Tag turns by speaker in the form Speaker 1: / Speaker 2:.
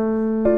Speaker 1: Música